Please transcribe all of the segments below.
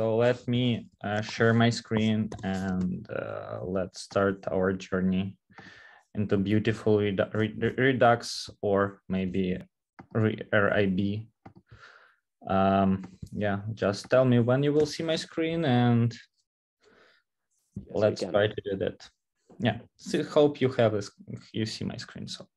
So let me uh, share my screen and uh, let's start our journey into beautiful Redux or maybe RIB. Um, yeah, just tell me when you will see my screen and yes, let's try to do that. Yeah, so hope you have this, you see my screen. So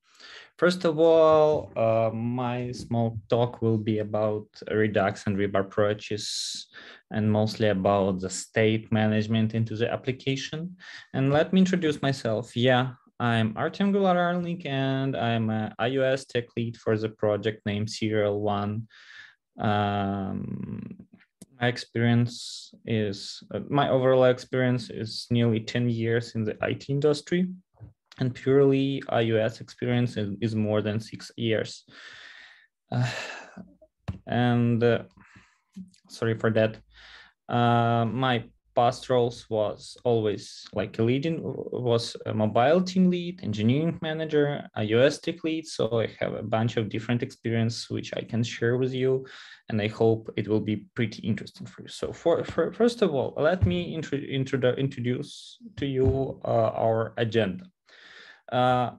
First of all, uh, my small talk will be about Redux and RIB approaches and mostly about the state management into the application. And let me introduce myself. Yeah, I'm Artem Huralnyk and I'm an iOS tech lead for the project named Serial One. Um, my experience is, uh, my overall experience is nearly 10 years in the IT industry and purely iOS experience is, more than six years. Uh, and uh, sorry for that. Uh, my past roles was always like a leading was a mobile team lead, engineering manager, iOS tech lead. So I have a bunch of different experience which I can share with you, and I hope it will be pretty interesting for you. So for, for first of all, let me intro, introduce to you uh, our agenda. Uh,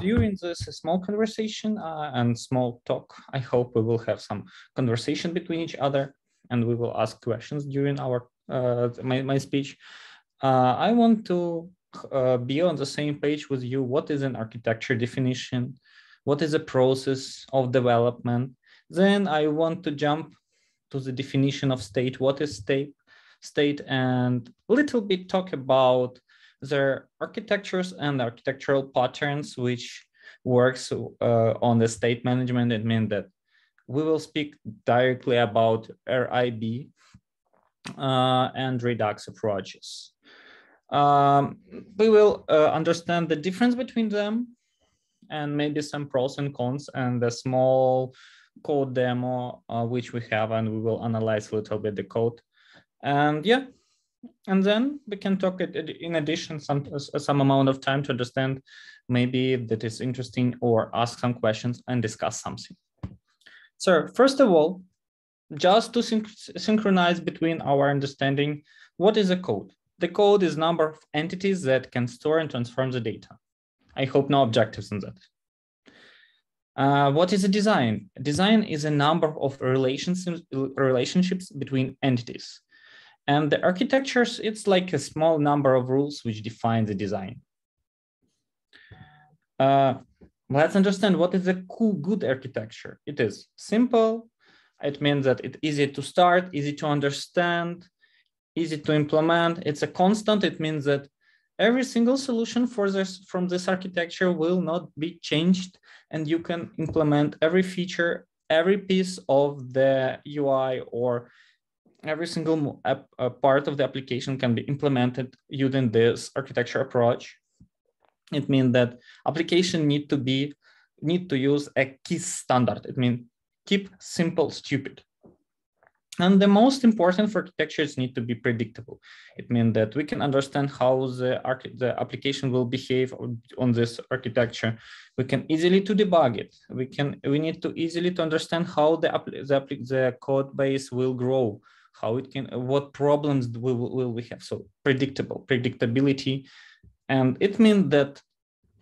during this small conversation uh, and small talk, I hope we will have some conversation between each other and we will ask questions during our uh, my, my speech. I want to uh, be on the same page with you. What is an architecture definition? What is a process of development? Then I want to jump to the definition of state. What is state? State and a little bit talk about their architectures and architectural patterns which works uh, on the state management. It means that we will speak directly about RIB uh, and Redux approaches. Um, we will uh, understand the difference between them and maybe some pros and cons and the small code demo uh, which we have and we will analyze a little bit the code. And yeah, and then we can talk it in addition some some amount of time to understand maybe that is interesting or ask some questions and discuss something so first of all just to syn synchronize between our understanding what is a code the code is number of entities that can store and transform the data i hope no objectives on that uh, what is a design? Design is a number of relationships, relationships between entities. And the architectures, it's like a small number of rules which define the design. Uh, let's understand what is a cool, good architecture. It is simple. It means that it's easy to start, easy to understand, easy to implement. It's a constant. It means that every single solution for this from this architecture will not be changed and you can implement every feature, every piece of the UI or every single app, uh, part of the application can be implemented using this architecture approach. It means that application need to be need to use a key standard. It means keep simple stupid. And the most important for architectures need to be predictable. It means that we can understand how the, the application will behave on this architecture. We can easily to debug it. We can we need to easily to understand how the, the, the code base will grow how it can, what problems will, will we have? So predictable, predictability. And it means that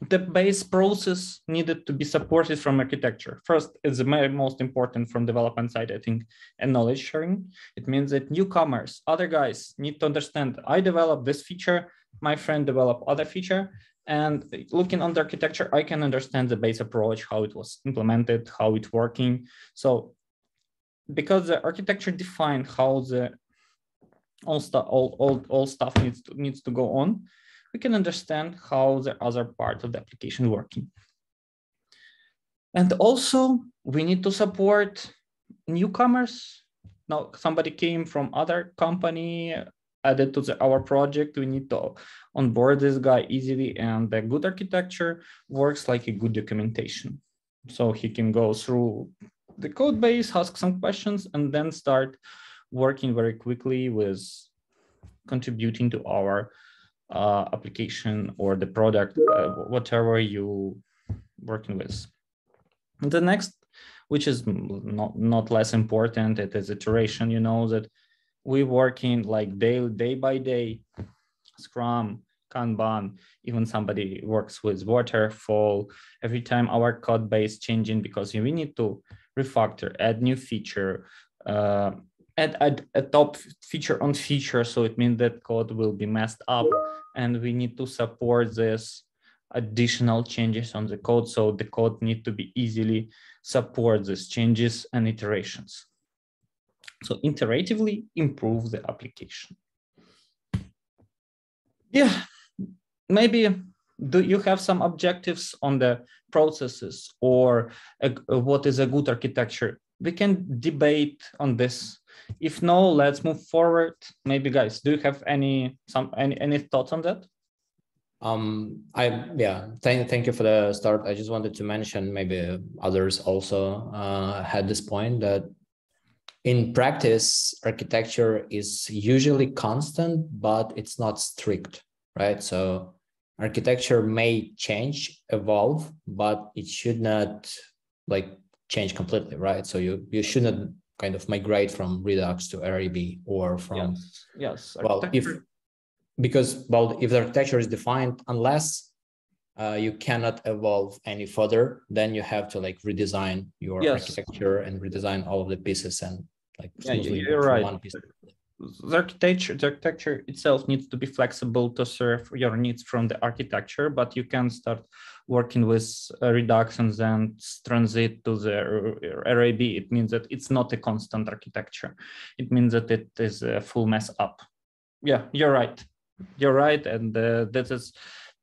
the base process needed to be supported from architecture. First, it's the most important from development side, I think, and knowledge sharing. It means that newcomers, other guys need to understand, I develop this feature, my friend develop other feature, and looking on the architecture, I can understand the base approach, how it was implemented, how it's working. So because the architecture defined how the all stuff all, all, all stuff needs to, needs to go on, we can understand how the other part of the application working. And also we need to support newcomers. Now somebody came from other company added to the, our project. We need to onboard this guy easily and the good architecture works like a good documentation. So he can go through the code base, ask some questions, and then start working very quickly with contributing to our uh, application or the product, uh, whatever you working with. The next, which is not, not less important, it is iteration. You know that we working like day, day by day, Scrum, Kanban, even somebody works with waterfall. Every time our code base changing because we need to refactor, add new feature, uh, add, add a top feature on feature. So it means that code will be messed up and we need to support this additional changes on the code. So the code need to be easily support these changes and iterations. So iteratively improve the application. Yeah, maybe do you have some objectives on the processes or a, a, what is a good architecture? We can debate on this. If no, let's move forward. Maybe guys, do you have any some any any thoughts on that? Um, I yeah, thank thank you for the start. I just wanted to mention maybe others also uh, had this point that in practice, architecture is usually constant, but it's not strict, right? So architecture may change, evolve, but it should not like change completely, right? So you you shouldn't kind of migrate from Redux to RIB or from yes, yes. well if because well if the architecture is defined unless uh, you cannot evolve any further then you have to like redesign your yes. architecture and redesign all of the pieces and like yeah, you're right one piece. The architecture the architecture itself needs to be flexible to serve your needs from the architecture but you can start working with uh, reductions and transit to the RIB it means that it's not a constant architecture it means that it is a full mess up yeah you're right you're right, and uh, is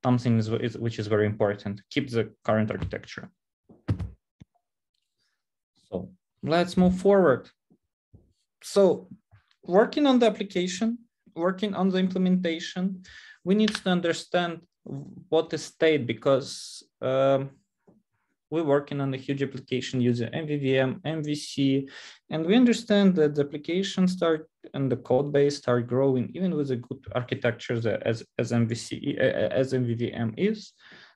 something which is very important. Keep the current architecture. So let's move forward. So working on the application, working on the implementation, we need to understand what is state because um, we're working on a huge application using MVVM, MVC, and we understand that the application start and the code base start growing even with a good architecture as, as MVC, as MVVM is.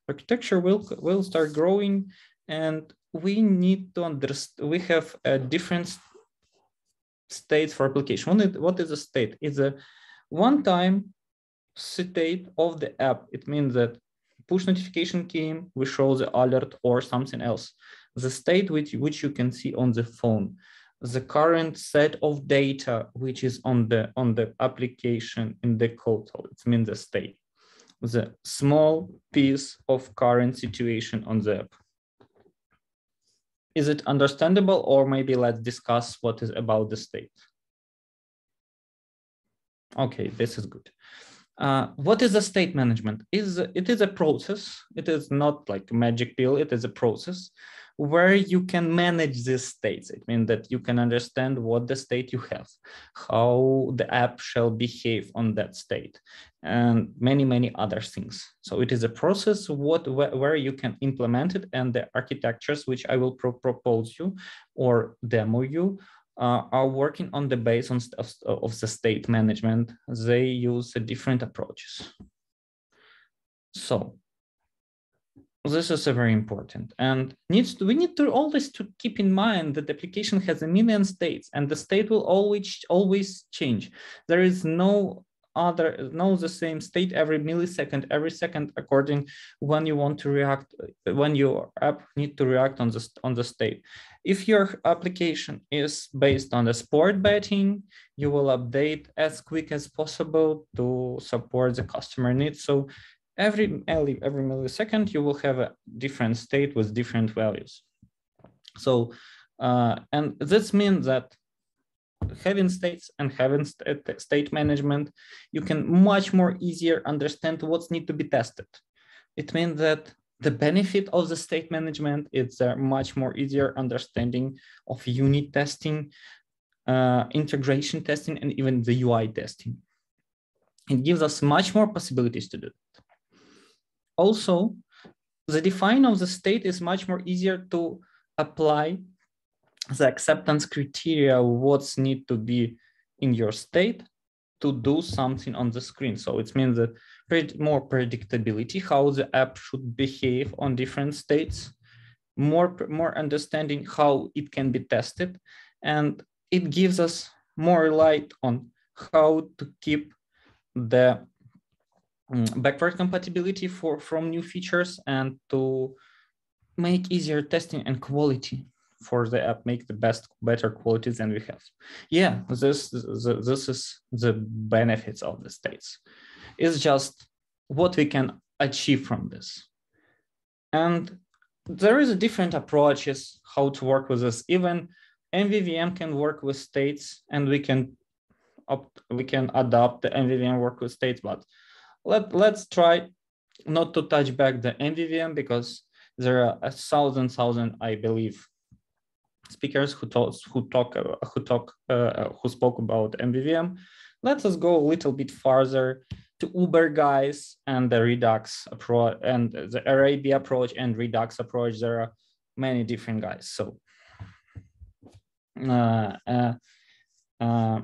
Architecture will, will start growing and we need to understand, we have a different states for application. What is, a state? It's a one-time state of the app. It means that push notification came, we show the alert or something else. The state which, which you can see on the phone, the current set of data which is on the on the application in the code, it means the state. The small piece of current situation on the app. Is it understandable or maybe let's discuss what is about the state? Okay, this is good. Uh, what is the state management? Is it is a process. It is not like a magic pill. It is a process where you can manage these states. It means that you can understand what the state you have, how the app shall behave on that state, and many many other things. So it is a process what where, you can implement it, and the architectures which I will pro propose you or demo you uh, are working on the base on of the state management. They use different approaches. So this is a very important. And needs to, we need to always to keep in mind that the application has a million states and the state will always always change. There is no other no the same state every millisecond every second according when you want to react when your app need to react on the on the state. If your application is based on the sport betting you will update as quick as possible to support the customer needs. So every every millisecond you will have a different state with different values so uh, and this means that having states and having state management, you can much more easier understand what's need to be tested. It means that the benefit of the state management is a much more easier understanding of unit testing, uh, integration testing, and even the UI testing. It gives us much more possibilities to do. Also, the define of the state is much more easier to apply the acceptance criteria what's need to be in your state to do something on the screen. So it means that more predictability, how the app should behave on different states, more, more understanding how it can be tested, and it gives us more light on how to keep the Mm, backward compatibility for from new features and to make easier testing and quality for the app, make the best, better quality than we have. Yeah, this, this is the benefits of the states. It's just what we can achieve from this. And there is a different approaches how to work with this. Even MVVM can work with states and we can we can adopt the MVVM work with states, but let, let's try not to touch back the MVVM because there are a thousand, thousand, I believe, speakers who talk, who talk, uh, who talk, uh, who spoke about MVVM. Let us go a little bit farther to Uber guys and the Redux approach and the RIB approach and Redux approach. There are many different guys. So, uh, uh, uh,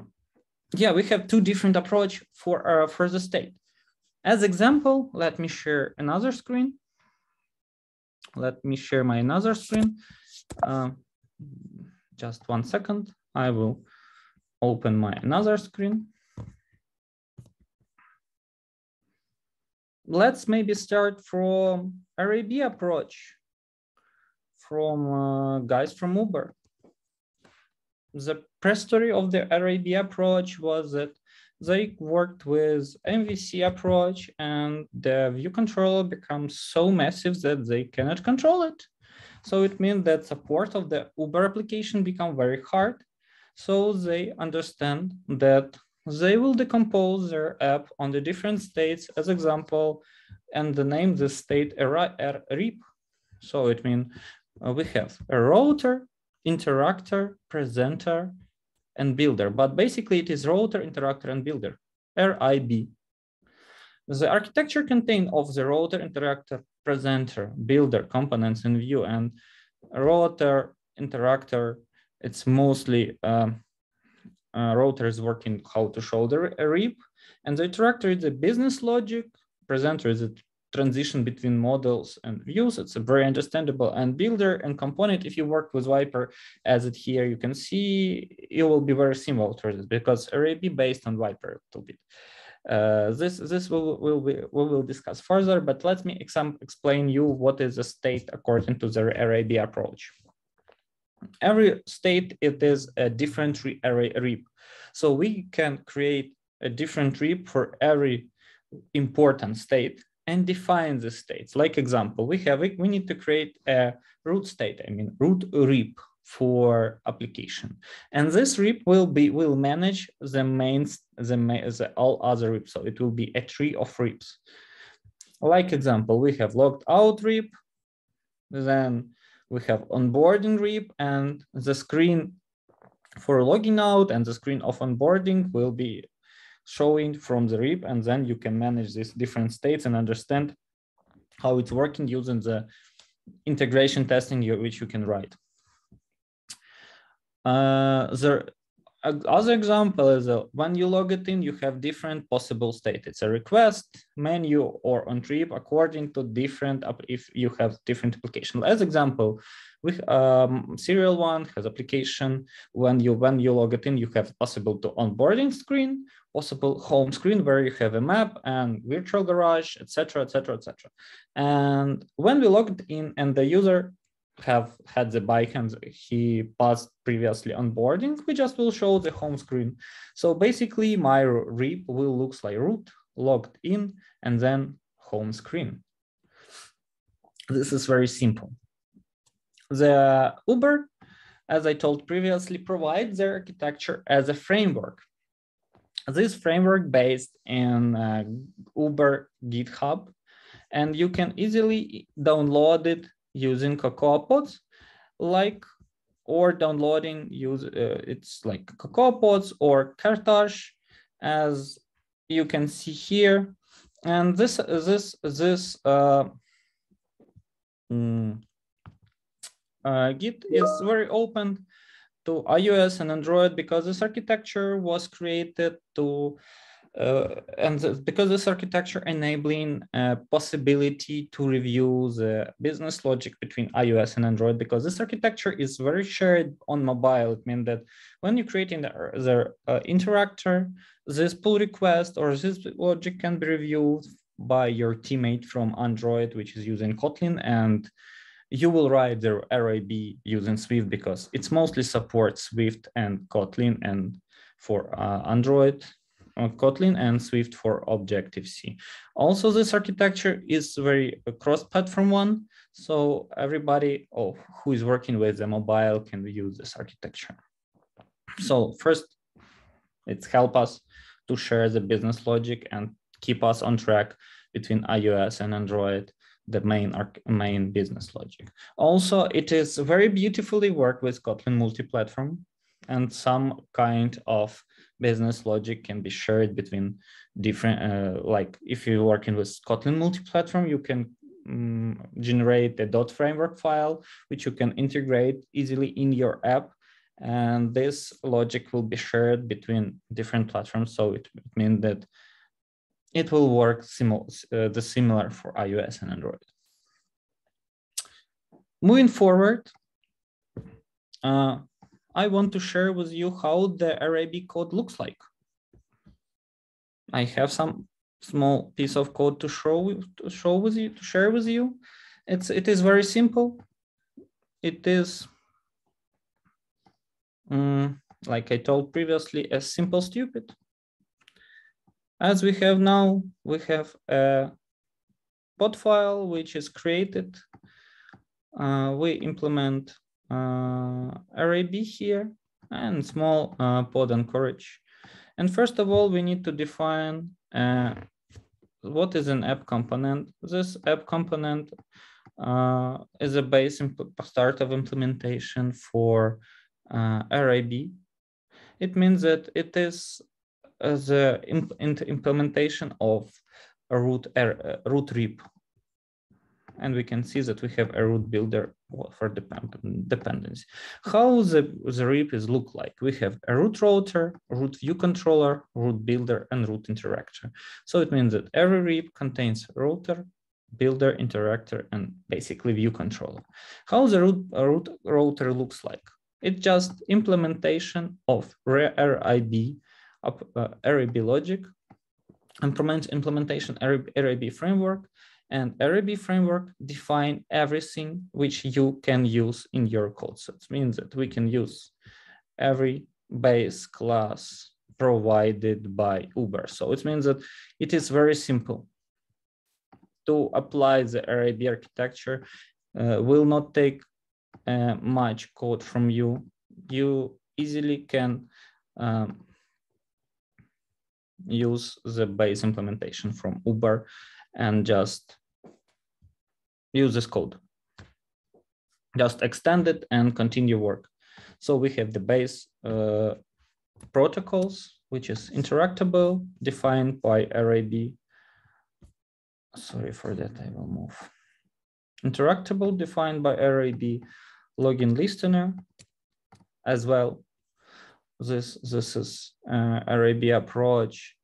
yeah, we have two different approach for uh, for the state. As example, let me share another screen. Let me share my another screen. Uh, just one second. I will open my another screen. Let's maybe start from RIB approach from uh, guys from Uber. The pre-story of the RIB approach was that they worked with MVC approach and the view controller becomes so massive that they cannot control it. So it means that support of the Uber application become very hard. So they understand that they will decompose their app on the different states as example, and the name the state a RIB. So it means uh, we have a router, interactor, presenter, and builder, but basically it is router, interactor, and builder, RIB. The architecture contained of the router, interactor, presenter, builder, components, and view, and router, interactor, it's mostly um, uh, router is working how to show the RIB, and the interactor is the business logic, presenter is a transition between models and views. It's a very understandable and builder and component. If you work with Viper as it here, you can see it will be very similar to this because RIB based on Viper a little bit. Uh, this this will will we, we will discuss further, but let me exam, explain you what is a state according to the RIB approach. Every state it is a different array RIB, so we can create a different RIB for every important state and define the states. Like example, we have we need to create a root state, I mean root RIB for application. And this RIB will be will manage the main the, the all other RIBs. So it will be a tree of RIBs. Like example, we have logged out RIB, then we have onboarding RIB, and the screen for logging out and the screen of onboarding will be showing from the RIB, and then you can manage these different states and understand how it's working using the integration testing which you can write. Uh, the other example is uh, when you log it in, you have different possible state. It's a request, menu, or on trip according to different, if you have different application. As example, with um, serial one has application. When you when you log it in, you have possible to onboarding screen, possible home screen where you have a map and virtual garage, etc., etc., etc. And when we logged in and the user have had the bike and he passed previously onboarding, we just will show the home screen. So basically my RIB will looks like root, logged in, and then home screen. This is very simple. The Uber, as I told previously, provides their architecture as a framework. This framework based in uh, Uber GitHub, and you can easily download it using CocoaPods, like or downloading use uh, it's like CocoaPods or Carthage, as you can see here. And this this this uh, mm, uh, Git is very open to iOS and Android because this architecture was created to uh, and because this architecture enabling a possibility to review the business logic between iOS and Android, because this architecture is very shared on mobile. It means that when you're creating the, the uh, interactor, this pull request or this logic can be reviewed by your teammate from Android, which is using Kotlin, and you will write the RIB using Swift because it's mostly supports Swift and Kotlin and for uh, Android, uh, Kotlin and Swift for Objective-C. Also, this architecture is very cross-platform one. So everybody oh, who is working with the mobile can use this architecture. So first, it's help us to share the business logic and keep us on track between iOS and Android the main main business logic. Also, it is very beautifully worked with Kotlin multi-platform and some kind of business logic can be shared between different, uh, like if you're working with Kotlin multi-platform, you can um, generate a dot framework file, which you can integrate easily in your app. And this logic will be shared between different platforms. So it, it means that it will work simil uh, the similar for iOS and Android. Moving forward, uh, I want to share with you how the RIB code looks like. I have some small piece of code to show to show with you to share with you. It's it is very simple. It is um, like I told previously, a simple stupid. As we have now, we have a pod file which is created. Uh, we implement uh, RIB here and small uh, pod encourage. And first of all, we need to define uh, what is an app component. This app component uh, is a base start of implementation for uh, RIB. It means that it is the imp implementation of a root, uh, root RIB and we can see that we have a root builder for dependency. How the, the is look like? We have a root router, root view controller, root builder, and root interactor. So it means that every rep contains router, builder, interactor, and basically view controller. How the root, root router looks like? It's just implementation of RIB, uh, RIB logic, implement, implementation RIB framework, and RIB framework define everything which you can use in your code. So it means that we can use every base class provided by Uber. So it means that it is very simple to apply the RIB architecture. Uh, will not take uh, much code from you. You easily can um, use the base implementation from Uber and just use this code. Just extend it and continue work. So we have the base uh, protocols, which is interactable, defined by RIB. Sorry for that, I will move. Interactable defined by RIB, login listener as well. This, this is uh, RIB approach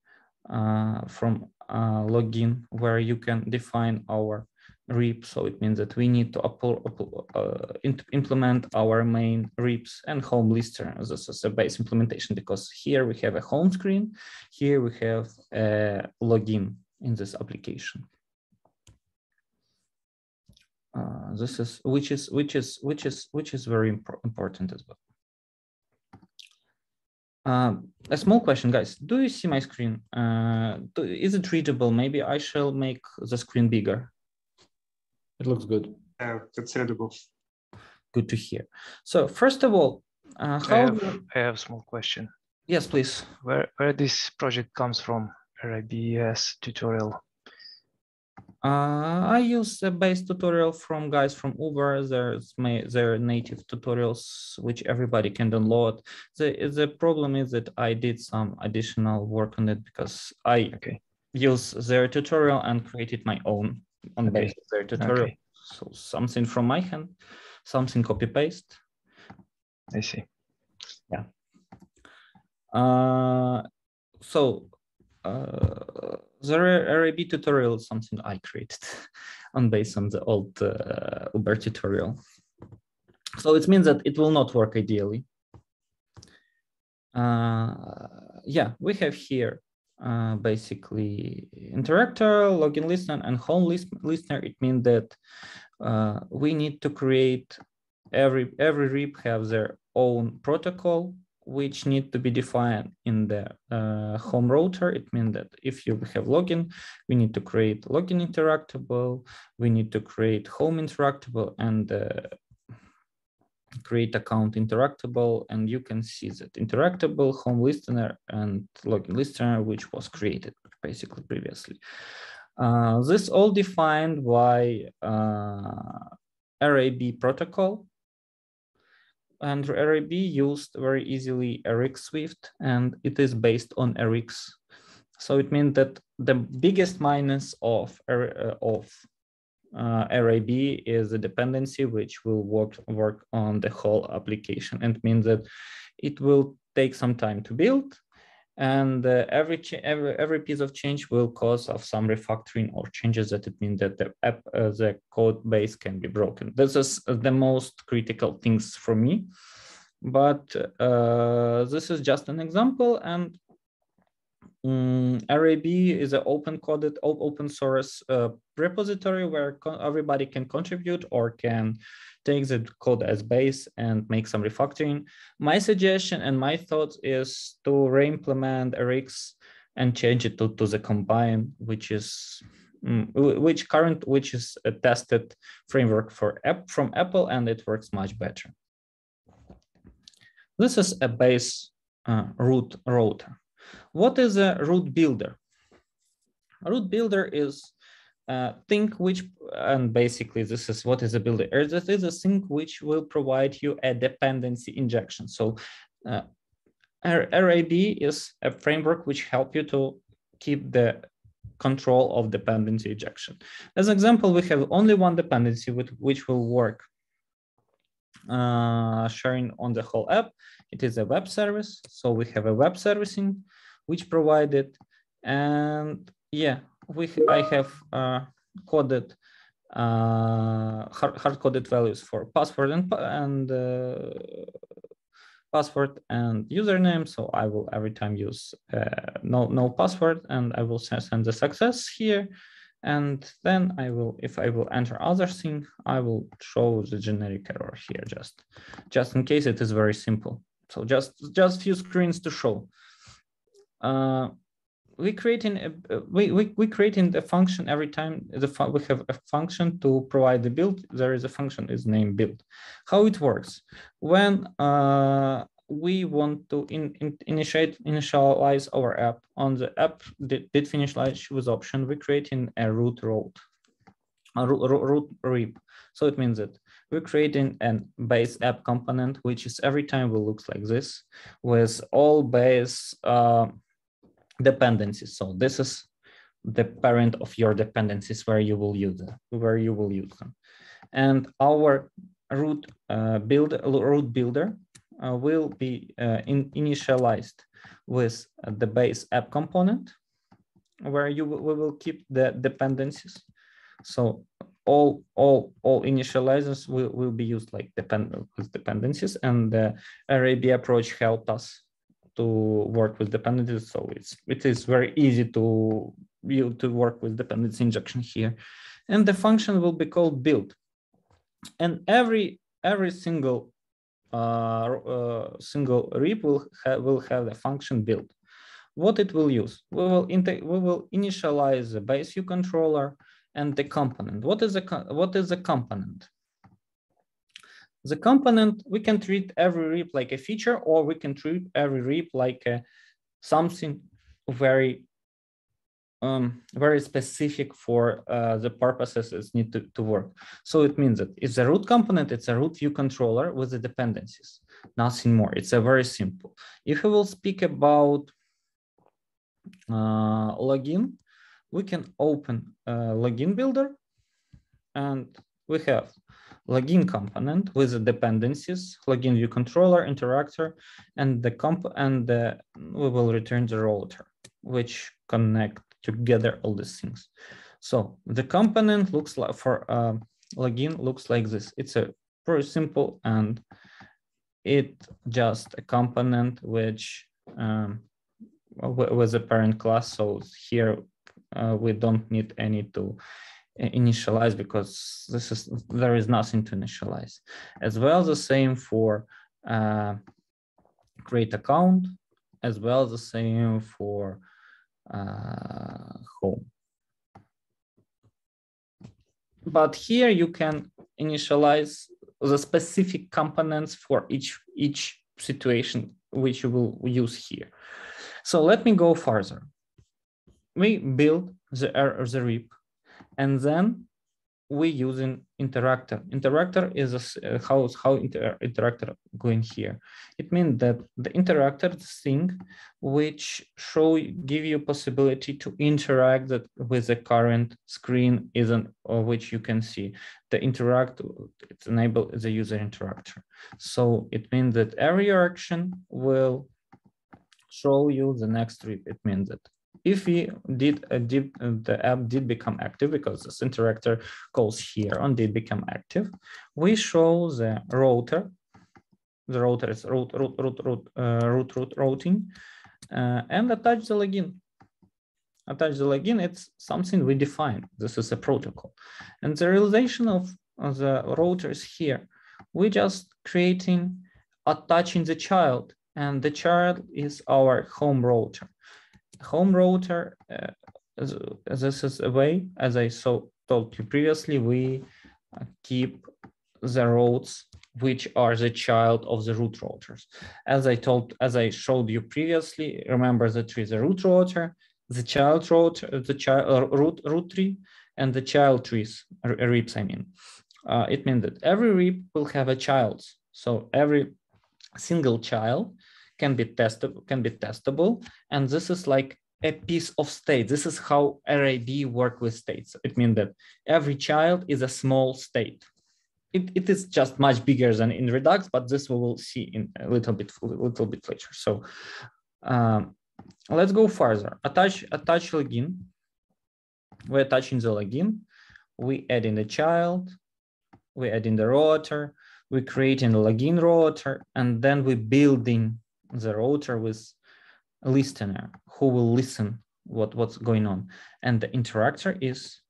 uh, from uh, login where you can define our RIB. So it means that we need to uh, implement our main RIBs and home lister a, as a base implementation because here we have a home screen, here we have a login in this application. Uh, this is which is which is which is which is very imp important as well. Um, a small question, guys. Do you see my screen? Uh, do, is it readable? Maybe I shall make the screen bigger. It looks good. Yeah, it's readable. Good to hear. So first of all, uh, how I have, I have a small question. Yes, please. Where where this project comes from? RIBs tutorial. Uh, I use a base tutorial from guys from Uber. There's my, their native tutorials, which everybody can download. The, the problem is that I did some additional work on it because I okay. use their tutorial and created my own on okay. basis their tutorial. Okay. So something from my hand, something copy paste. I see. Yeah. Uh, so uh, the RIB tutorial is something I created on based on the old uh, Uber tutorial. So it means that it will not work ideally. Uh, yeah, we have here uh, basically interactor, login listener, and home list listener. It means that uh, we need to create every every RIB have their own protocol which need to be defined in the uh, home router. It means that if you have login, we need to create login interactable, we need to create home interactable and uh, create account interactable. And you can see that interactable home listener and login listener, which was created basically previously. Uh, this all defined by uh, RIB protocol and RIB used very easily RX Swift, and it is based on Rx. So it means that the biggest minus of, uh, of uh, is the dependency which will work, work on the whole application and means that it will take some time to build and uh, every, every every piece of change will cause of some refactoring or changes that it means that the app uh, the code base can be broken. This is the most critical things for me. But uh, this is just an example. And um, mm, RIB is an open coded open source uh, repository where everybody can contribute or can take the code as base and make some refactoring. My suggestion and my thought is to re-implement RX and change it to, to the combine, which is mm, which current which is a tested framework for app from Apple and it works much better. This is a base uh, root router. What is a root builder? A root builder is uh, think which, and basically this is what is a builder. This is a thing which will provide you a dependency injection. So uh, RIB is a framework which help you to keep the control of dependency injection. As an example, we have only one dependency with which will work uh, sharing on the whole app. It is a web service. So we have a web servicing which provided and yeah, we I have uh, coded uh, hard, coded values for password and and uh, password and username. So I will every time use uh, no no password, and I will send the success here. And then I will, if I will enter other thing, I will show the generic error here just, just in case it is very simple. So just just few screens to show. Uh, we creating a, we, we we creating the function every time the we have a function to provide the build there is a function is named build. How it works? When uh, we want to in, in, initiate initialize our app on the app did, finish with option we creating a root route a root, root RIB so it means that we're creating an base app component which is every time will looks like this with all base uh, dependencies. So this is the parent of your dependencies where you will use them, where you will use them. And our root uh, build root builder uh, will be uh, in, initialized with the base app component where you we will keep the dependencies. So all all all initializers will, will be used like depend with dependencies and the RIB approach helped us to work with dependencies. So it's it is very easy to you to work with dependency injection here. And the function will be called build. And every every single uh, uh, single RIB will have will have the function build. What it will use? We will we will initialize the base view controller and the component. What is a what is a component? The component, we can treat every RIB like a feature, or we can treat every RIB like a, something very um, very specific for uh, the purposes it need to, to work. So it means that it's a root component, it's a root view controller with the dependencies, nothing more. It's a very simple. If we will speak about uh, login, we can open login builder and we have login component with the dependencies, login view controller, interactor, and the comp and the, we will return the router. which connect together all these things. So the component looks like for uh, login looks like this. It's a very simple and it just a component which um, with a parent class. So here uh, we don't need any to initialize because this is there is nothing to initialize. As well the same for uh, create account, as well the same for uh, home. But here you can initialize the specific components for each, each situation which you will use here. So let me go further. We build the, the RIB and then we using interactor. Interactor is a, uh, how how inter, interactor going here. It means that the interactor thing which show give you possibility to interact that with the current screen isn't or which you can see. The interact it's enable the user interactor. So it means that every action will show you the next trip. It means that if we did, uh, uh, the app did become active because this interactor calls here on did become active, we show the router. The router is root root root root uh, root root routing, uh, and attach the login. Attach the login. It's something we define. This is a protocol, and the realization of, of the router is here. We just creating attaching the child, and the child is our home router home router, uh, this is a way, as I so told you previously, we keep the routes which are the child of the root routers. As I told, as I showed you previously, remember there is the root router, the child router, the child uh, root root tree, and the child trees, RIBs, I mean. Uh, it means that every RIB will have a child. So every single child can be testable, can be testable. And this is like a piece of state. This is how RIB work with states. It means that every child is a small state. It, it is just much bigger than in Redux, but this we will see in a little bit, little bit later. So um, let's go further. Attach, attach login. We're attaching the login. We add in the child. We add in the router. We create in the login router, and then we building the router with a listener who will listen what what's going on. And the interactor is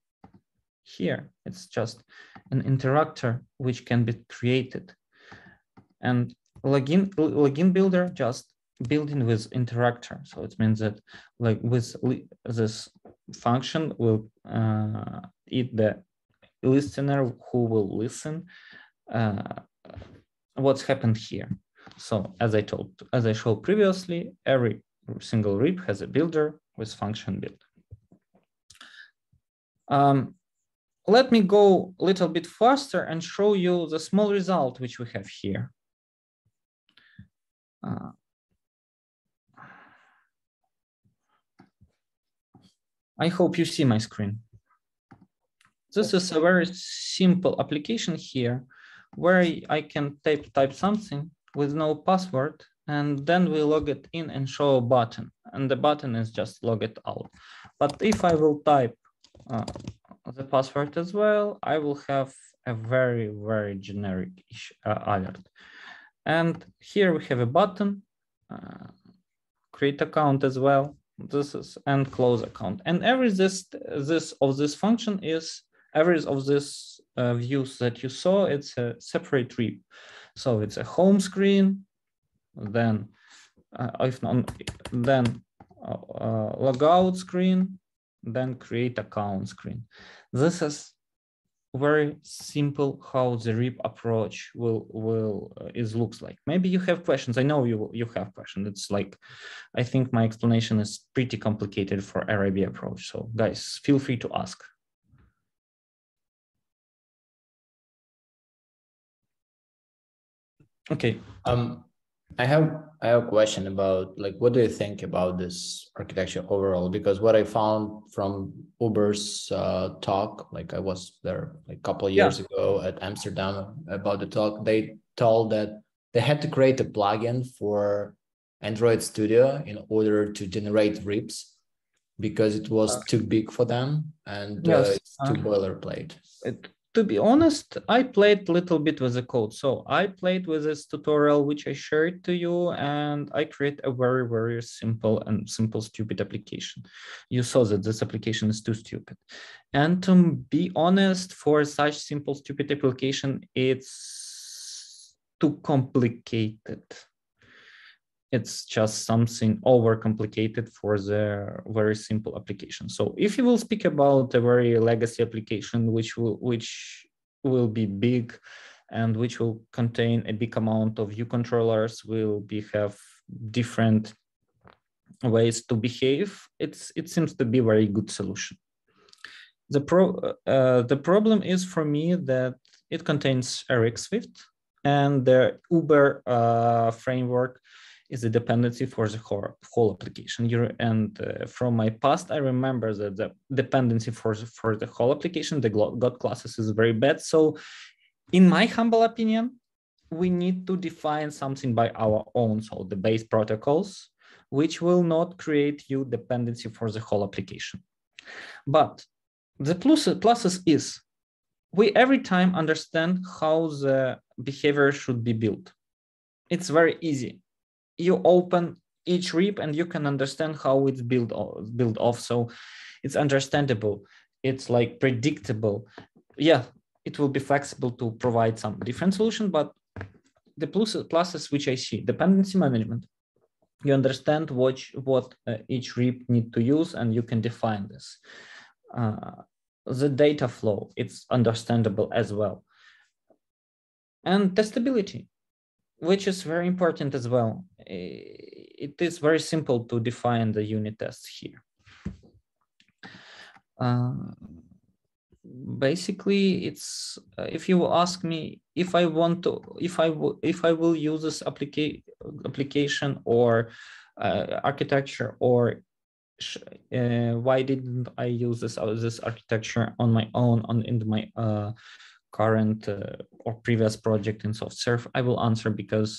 here. It's just an interactor which can be created. And login login builder just building with interactor. So it means that like with this function will uh, the listener who will listen uh, what's happened here so as I told, as I showed previously, every single RIB has a builder with function build. Um, let me go a little bit faster and show you the small result which we have here. Uh, I hope you see my screen. This is a very simple application here where I can type, type something with no password and then we log it in and show a button and the button is just log it out. But if I will type uh, the password as well, I will have a very, very generic uh, alert. And here we have a button, uh, create account as well. This is and close account. And every this this of this function is every of this uh, views that you saw, it's a separate RIB. So it's a home screen, then uh, if not, then uh, uh, logout screen, then create account screen. This is very simple how the RIB approach will will uh, is looks like. Maybe you have questions. I know you you have questions. It's like I think my explanation is pretty complicated for RIB approach. So guys, feel free to ask. Okay. Um, I have I have a question about like what do you think about this architecture overall? Because what I found from Uber's uh, talk, like I was there like a couple of years yeah. ago at Amsterdam about the talk, they told that they had to create a plugin for Android Studio in order to generate RIBs because it was uh, too big for them and yes, uh, it's too uh, boilerplate. It, to be honest, I played a little bit with the code. So I played with this tutorial, which I shared to you, and I create a very, very simple and simple, stupid application. You saw that this application is too stupid. And to be honest, for such simple, stupid application, it's too complicated it's just something overcomplicated for the very simple application. So if you will speak about a very legacy application, which will which will be big and which will contain a big amount of view controllers, will be have different ways to behave. It's it seems to be a very good solution. The pro uh, the problem is for me that it contains RxSwift and the Uber uh, framework is a dependency for the whole, whole application. You're, and uh, from my past, I remember that the dependency for the, for the whole application, the God classes is very bad. So in my humble opinion, we need to define something by our own, so the base protocols, which will not create you dependency for the whole application. But the plus, pluses is we every time understand how the behavior should be built. It's very easy you open each RIB and you can understand how it's built built off. So it's understandable. It's like predictable. Yeah it will be flexible to provide some different solution but the plus, pluses which i see dependency management. You understand what what uh, each RIB need to use and you can define this. Uh, the data flow it's understandable as well. And testability which is very important as well. It is very simple to define the unit tests here. Uh, basically, it's uh, if you ask me if I want to, if I will, if I will use this applica application or uh, architecture, or uh, why didn't I use this uh, this architecture on my own on in my uh, current uh, or previous project in SoftServe? I will answer because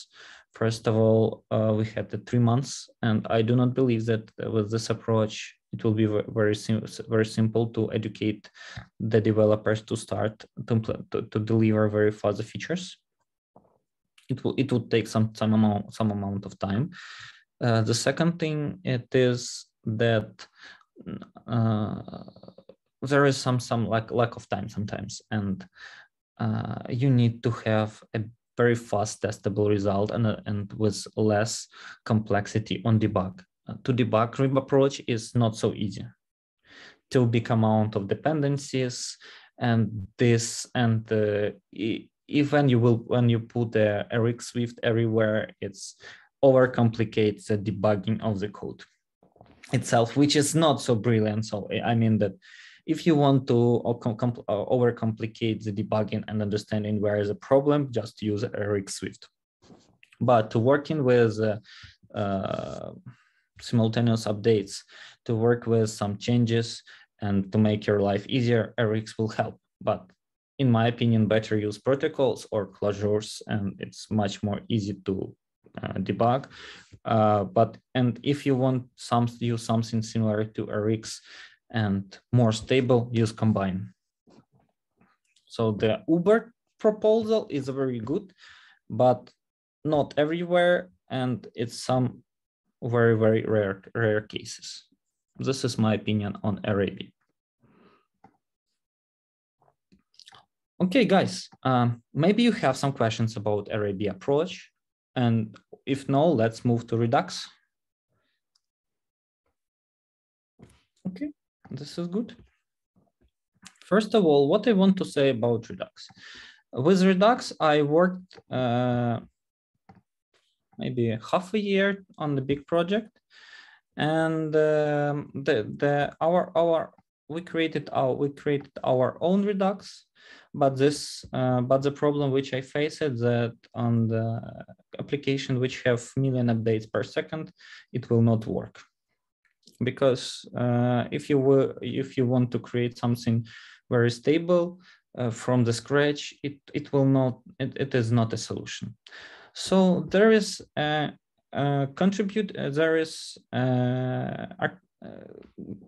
first of all, uh, we had the three months and I do not believe that with this approach, it will be very, sim very simple to educate the developers to start to, to, to deliver very fast features. It will it would take some some amount some amount of time. Uh, the second thing it is that uh, there is some some lack lack of time sometimes, and uh, you need to have a very fast testable result and, uh, and with less complexity on debug. Uh, to debug RIB approach is not so easy. Too big amount of dependencies and this and even you will when you put a RxSwift everywhere, it's overcomplicates the debugging of the code itself, which is not so brilliant. So I mean that if you want to uh, overcomplicate the debugging and understanding where is the problem, just use RxSwift. But to working with uh, uh, simultaneous updates, to work with some changes and to make your life easier, Rx will help. But in my opinion, better use protocols or closures, and it's much more easy to uh, debug. Uh, but and if you want some use something similar to Rx, and more stable, use Combine. So the Uber proposal is very good, but not everywhere, and it's some very, very rare, rare cases. This is my opinion on RIB. Okay, guys, um, maybe you have some questions about RIB approach. And if no, let's move to Redux. Okay this is good. First of all, what I want to say about Redux. With Redux, I worked uh, maybe half a year on the big project, and um, the the our our we created our we created our own Redux, but this uh, but the problem which I faced that on the application which have million updates per second, it will not work because uh, if you were if you want to create something very stable uh, from the scratch, it it will not it, it is not a solution. So there is a, a contribute uh, there is a, uh,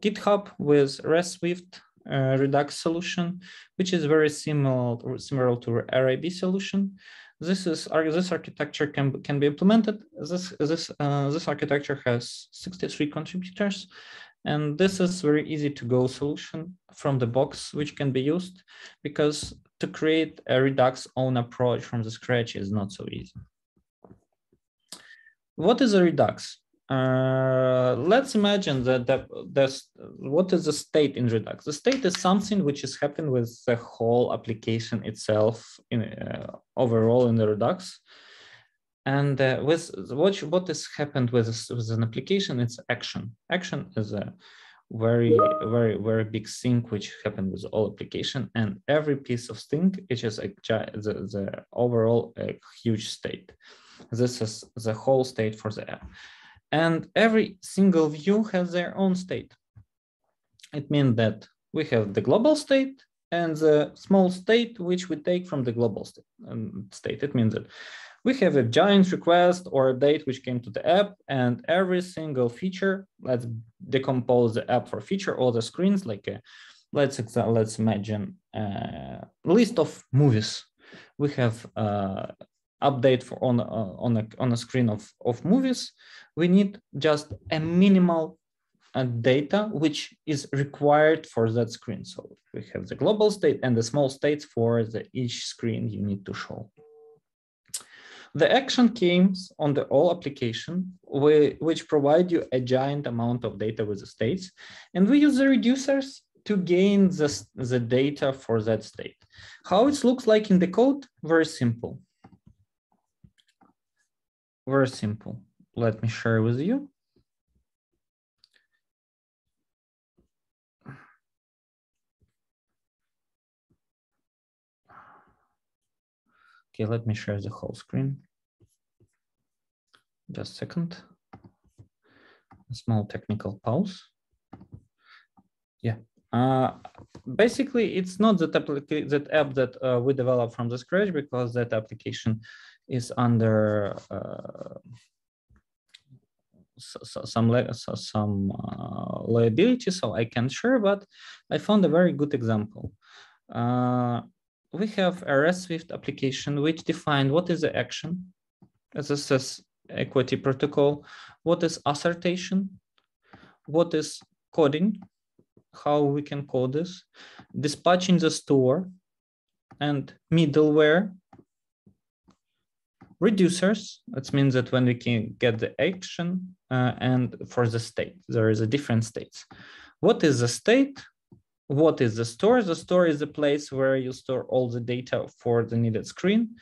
GitHub with ReSwift uh, Redux solution, which is very similar similar to RIB solution. This is this architecture can can be implemented. This this uh, this architecture has 63 contributors, and this is very easy to go solution from the box which can be used because to create a Redux own approach from the scratch is not so easy. What is a Redux? Uh, let's imagine that the, the, what is the state in Redux? The state is something which is happening with the whole application itself in uh, overall in the Redux. And uh, with what what has happened with, with an application, it's action. Action is a very very very big thing which happened with all application, and every piece of thing it is a the, the overall a huge state. This is the whole state for the app and every single view has their own state. It means that we have the global state and the small state which we take from the global state. Um, state. It means that we have a giant request or a date which came to the app and every single feature, let's decompose the app for feature, all the screens, like a, let's, let's imagine a list of movies. We have uh, update for on, uh, on, a, on a screen of, of movies we need just a minimal uh, data which is required for that screen. So we have the global state and the small states for the each screen you need to show. The action came on the all application, which provide you a giant amount of data with the states. And we use the reducers to gain the, the data for that state. How it looks like in the code? Very simple. Very simple let me share with you. Okay, let me share the whole screen. Just a second. A small technical pause. Yeah. Uh, basically, it's not that, that app that uh, we developed from the scratch because that application is under uh, some some uh, liability, so I can share, but I found a very good example. Uh, we have a ReSwift application which defined what is the action, as this is Equatable protocol, what is assertion, what is coding, how we can code this, dispatching the store, and middleware, reducers. That means that when we can get the action uh, and for the state, there is a different states. What is the state? What is the store? The store is the place where you store all the data for the needed screen.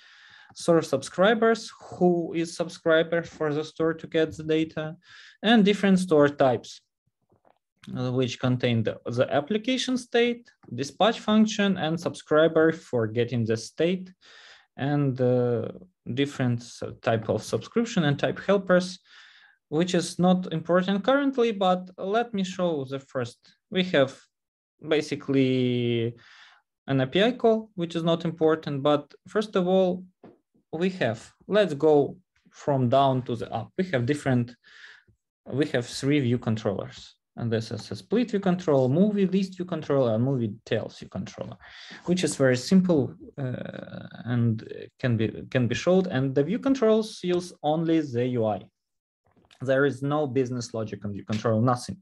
Store subscribers, who is subscriber for the store to get the data, and different store types, uh, which contain the, the application state, dispatch function, and subscriber for getting the state and uh, different type of subscription and type helpers, which is not important currently, but let me show the first. We have basically an API call, which is not important, but first of all, we have, let's go from down to the up. We have different, we have three view controllers. And this is a split view control, movie list view controller, and movie details view controller, which is very simple uh, and can be can be showed. And the view controls use only the UI. There is no business logic on view control, nothing.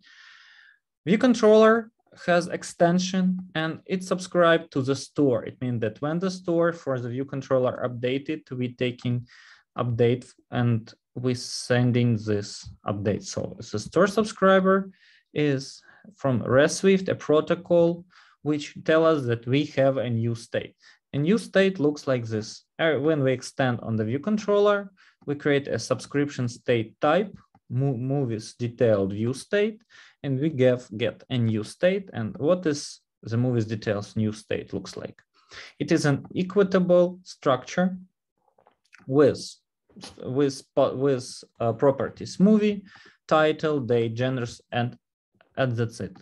View controller has extension and it's subscribed to the store. It means that when the store for the view controller updated, we taking update and we sending this update. So it's a store subscriber is from ReSwift, a protocol which tell us that we have a new state. A new state looks like this. Uh, when we extend on the view controller, we create a subscription state type, movies detailed view state, and we get, a new state. And what is the movies details new state looks like? It is an Equatable structure with with with uh, properties movie title date genders and and that's it.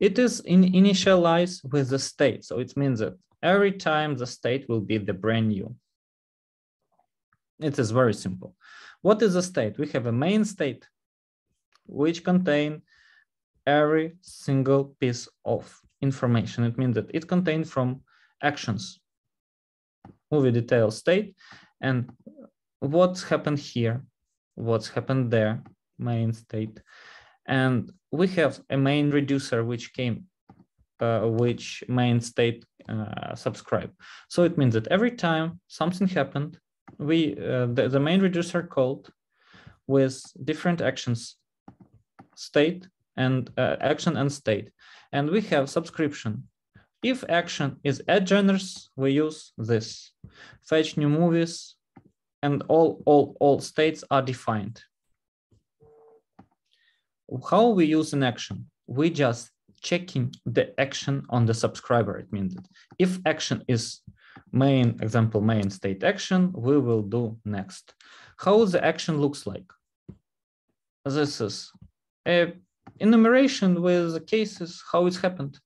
It is in initialized with the state. So it means that every time the state will be the brand new. It is very simple. What is the state? We have a main state, which contain every single piece of information. It means that it contained from actions, movie detail state, and what's happened here, what's happened there, main state. And we have a main reducer which came, uh, which main state uh, subscribe. So it means that every time something happened, we uh, the, the main reducer called with different actions, state and uh, action and state. And we have subscription. If action is add genres, we use this. Fetch new movies and all, all, all states are defined. How we use an action? We just checking the action on the subscriber. It means that if action is main example, main state action, we will do next. How the action looks like? This is a enumeration with the cases, how it's happened.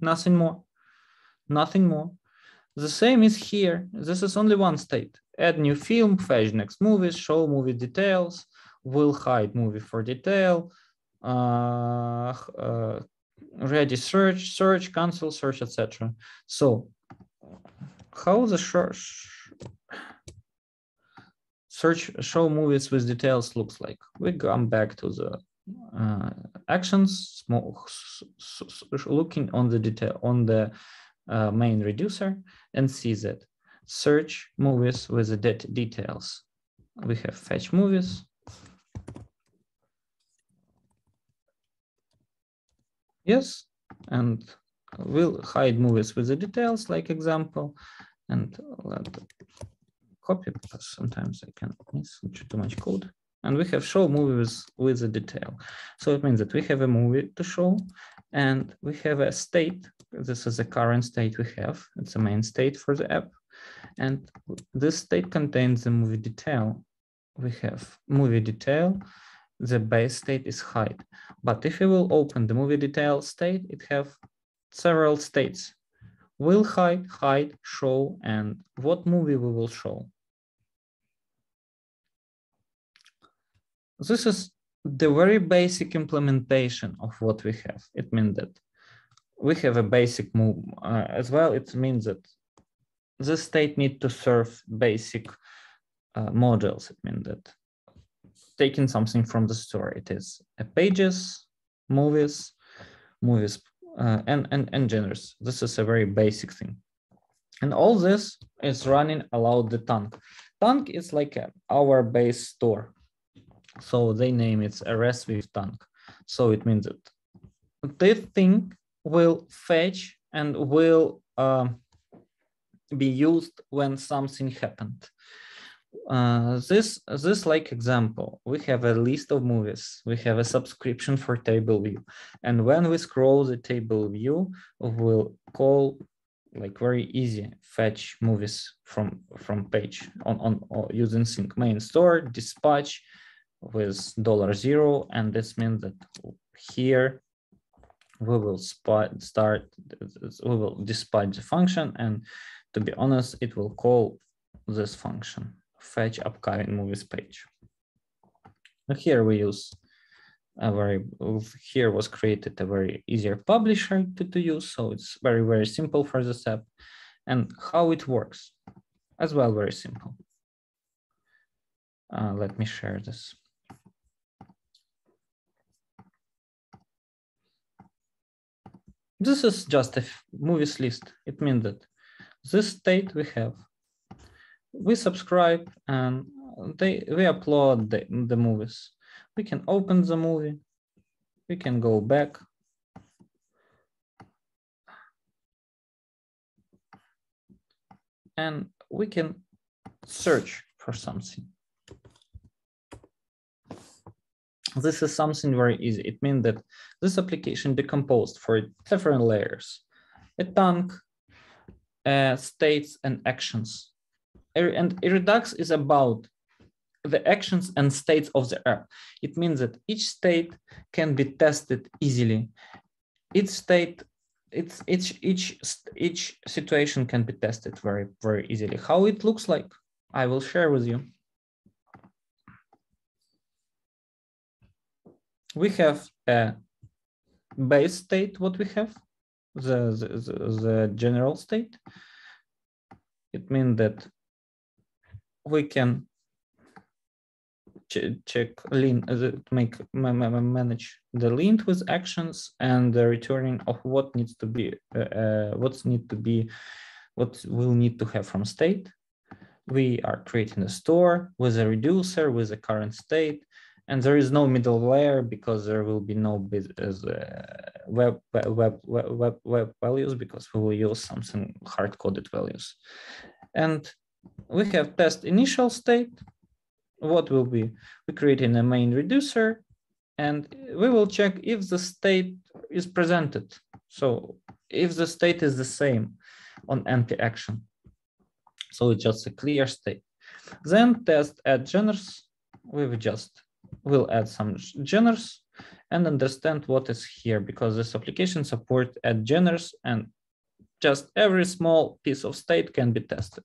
Nothing more, nothing more. The same is here. This is only one state. Add new film, fetch next movies, show movie details, will hide movie for detail, ready search, search, cancel, search, etc. So how the search search show movies with details looks like? We come back to the uh, actions, looking on the detail on the uh, main reducer and see that search movies with the det details. We have fetch movies. Yes, and we'll hide movies with the details like example and let copy because sometimes I can miss too much code and we have show movies with the detail. So it means that we have a movie to show and we have a state. This is the current state we have. It's a main state for the app. And this state contains the movie detail. We have movie detail. The base state is hide. But if we will open the movie detail state, it have several states. Will hide, hide, show, and what movie we will show. this is the very basic implementation of what we have. It means that we have a basic move uh, as well. It means that the state need to serve basic uh, modules. It means that taking something from the story, it is pages, movies, movies, uh, and, and, and genres. This is a very basic thing. And all this is running allowed the Thunk. Thunk is like our base store so they name it a REST with Thunk. So it means that this thing will fetch and will uh, be used when something happened. Uh, this this like example, we have a list of movies. We have a subscription for table view, and when we scroll the table view, we'll call like very easy fetch movies from from page on on, on using sync main store dispatch with dollar zero, and this means that here we will spot, start, we will dispatch the function, and to be honest, it will call this function, fetch upcoming movies page. Here we use a very, here was created a very easier publisher to, to use, so it's very, very simple for this app. And how it works, as well, very simple. Uh, let me share this. This is just a movies list. It means that this state we have, we subscribe and they we upload the, the movies. We can open the movie, we can go back. And we can search for something. This is something very easy. It means that this application decomposed for different layers. A Thunk, uh, states and actions. And Redux is about the actions and states of the app. It means that each state can be tested easily. Each state, it's each each each situation can be tested very very easily. How it looks like, I will share with you. we have a base state, what we have, the, the, the, the general state. It means that we can ch check uh, make manage the lint with actions and the returning of what needs to be, uh, uh, what's need to be, what we'll need to have from state. We are creating a store with a reducer with a current state, and there is no middle layer because there will be no uh, web, web, web, web, web values because we will use something hard-coded values. And we have test initial state. What will be? We create in a main reducer and we will check if the state is presented. So if the state is the same on empty action. So it's just a clear state. Then test add geners. We will just will add some geners and understand what is here because this application support add geners and just every small piece of state can be tested.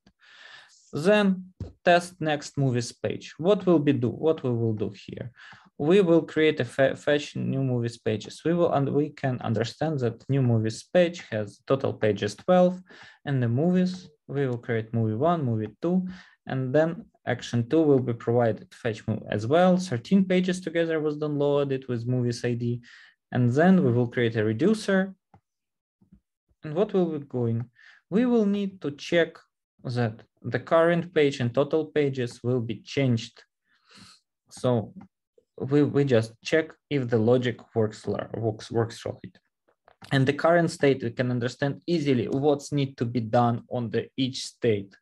Then test next movies page. What will be do? What we will do here? We will create a fetch new movies pages. We will and we can understand that new movies page has total pages 12 and the movies we will create movie one, movie two, and then action two will be provided fetch move as well. 13 pages together was downloaded with movies ID. And then we will create a reducer. And what will be going? We will need to check that the current page and total pages will be changed. So we, we just check if the logic works, works, works right. And the current state, we can understand easily what's need to be done on the each state.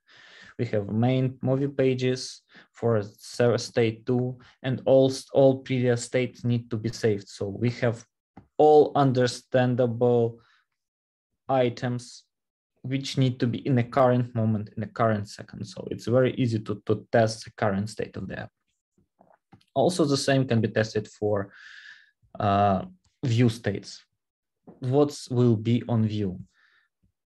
We have main movie pages for state two and all, all previous states need to be saved. So we have all understandable items which need to be in the current moment, in the current second. So it's very easy to, to test the current state of the app. Also, the same can be tested for uh, view states. What will be on view?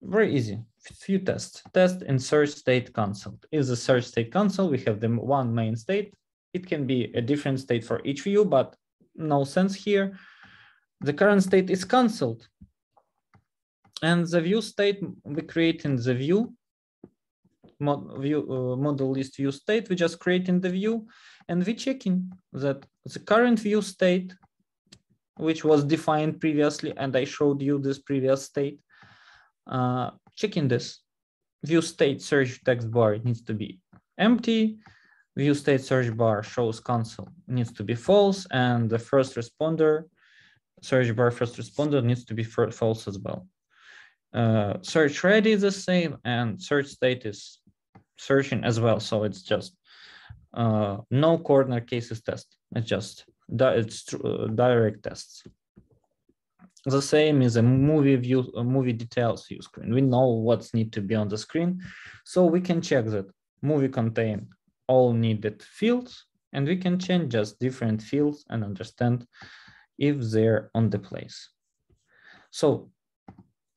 Very easy. Few tests. Test in search state console. Is the search state console? We have the one main state. It can be a different state for each view, but no sense here. The current state is cancelled and the view state we create in the view mod, view uh, model list view state we just create in the view and we checking that the current view state which was defined previously and i showed you this previous state uh, checking this. View state search text bar needs to be empty. View state search bar shows console needs to be false and the first responder search bar first responder needs to be false as well uh, search ready is the same and search state is searching as well. So it's just uh, no corner cases test. It's just it's uh, direct tests. The same is a movie view, a movie details view screen. We know what's need to be on the screen, so we can check that movie contain all needed fields, and we can change just different fields and understand if they're on the place. So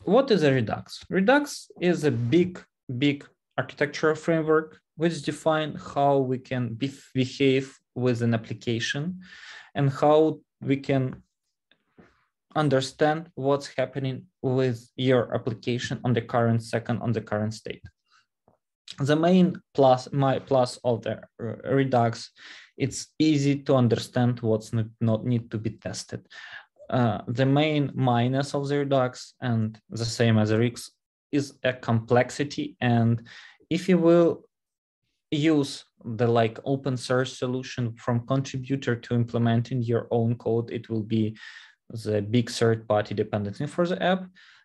what is a Redux? Redux is a big, big architectural framework which define how we can be behave with an application and how we can understand what's happening with your application on the current second on the current state. The main plus my plus of the uh, Redux, it's easy to understand what's not, not need to be tested. Uh, the main minus of the Redux and the same as Rix is a complexity. And if you will use the like open source solution from contributor to implementing your own code, it will be the big third party dependency for the app.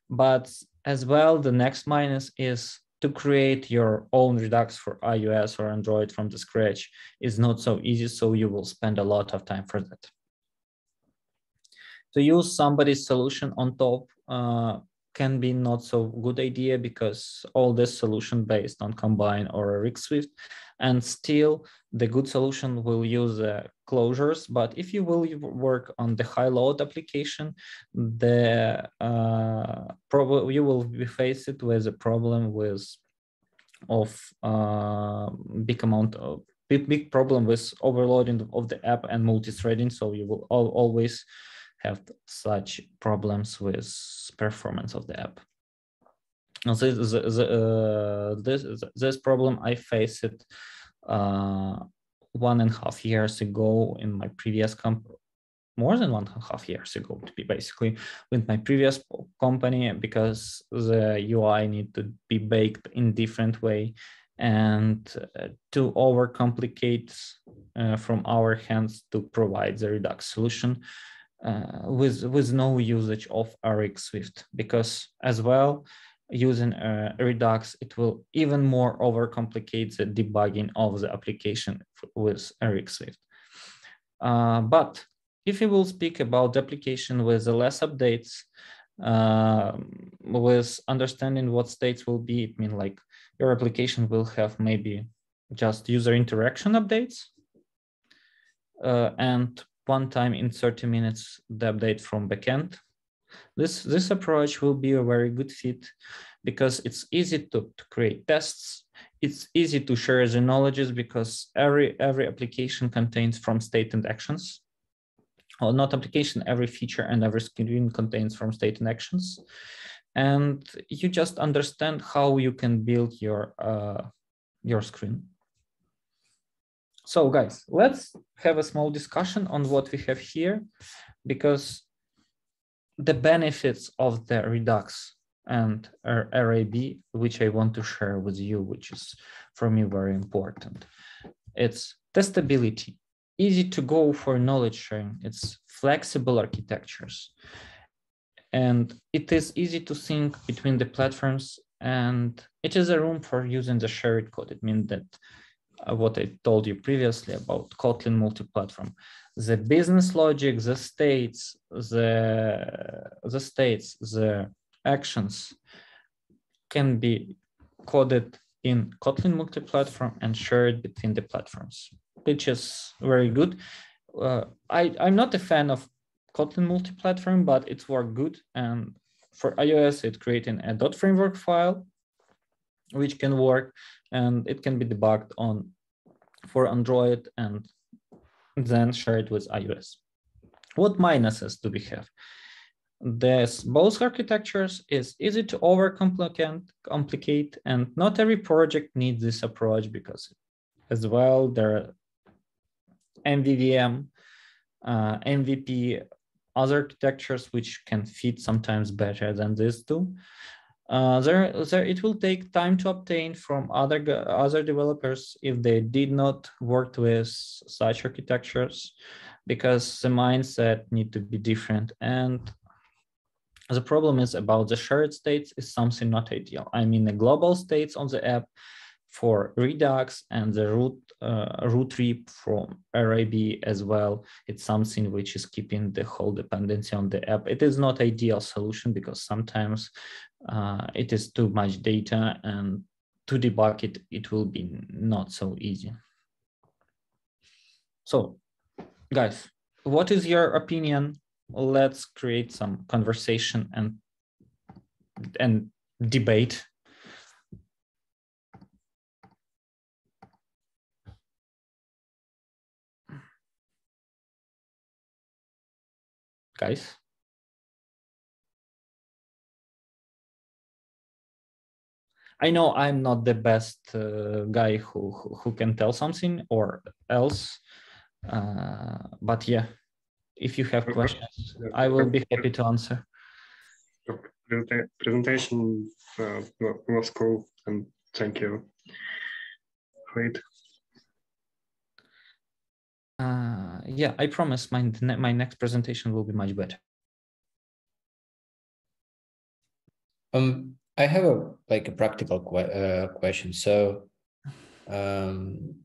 But as well, the next minus is to create your own Redux for iOS or Android from the scratch is not so easy. So you will spend a lot of time for that to use somebody's solution on top uh, can be not so good idea because all this solution based on Combine or RxSwift, and still the good solution will use uh, closures. But if you will work on the high load application, the uh, you will be faced with a problem with of uh, big amount of big, big problem with overloading of the app and multi-threading. So you will al always have such problems with performance of the app. This, uh, this, this problem I faced uh, one and a half years ago in my previous company, more than one and a half years ago to be basically with my previous company because the UI need to be baked in different way and uh, to overcomplicate uh, from our hands to provide the Redux solution uh, with with no usage of RxSwift because as well using uh, Redux it will even more overcomplicate the debugging of the application with RxSwift. Uh, but if you will speak about the application with less updates, uh, with understanding what states will be, it means like your application will have maybe just user interaction updates uh, and one time in 30 minutes the update from backend. This, this approach will be a very good fit because it's easy to, to create tests. It's easy to share the knowledges because every, every application contains from state and actions well, not application, every feature and every screen contains from state and actions. And you just understand how you can build your, uh, your screen. So guys, let's have a small discussion on what we have here, because the benefits of the Redux and RIB, which I want to share with you, which is for me very important. It's testability easy to go for knowledge sharing. It's flexible architectures. And it is easy to sync between the platforms and it is a room for using the shared code. It means that what I told you previously about Kotlin multi-platform, the business logic, the states, the, the states, the actions can be coded in Kotlin multi-platform and shared between the platforms which is very good. Uh, I, I'm not a fan of Kotlin multi-platform, but it's worked good. And for iOS, it creating a framework file, which can work and it can be debugged on for Android and then share it with iOS. What minuses do we have? This both architectures is easy to overcomplicate complicate, and not every project needs this approach because as well there MVVM, uh, MVP, other architectures which can fit sometimes better than these two. Uh, there, there, it will take time to obtain from other other developers if they did not work with such architectures, because the mindset need to be different. And the problem is about the shared states is something not ideal. I mean, the global states on the app for Redux and the root uh, root trip from RIB as well. It's something which is keeping the whole dependency on the app. It is not ideal solution because sometimes uh, it is too much data and to debug it, it will be not so easy. So guys, what is your opinion? Let's create some conversation and and debate guys? I know I'm not the best uh, guy who, who, who can tell something or else, uh, but yeah, if you have questions, I will be happy to answer. Presentation uh, was cool, and thank you. Great. Uh, yeah, I promise my my next presentation will be much better. Um, I have a like a practical que uh, question. So, um,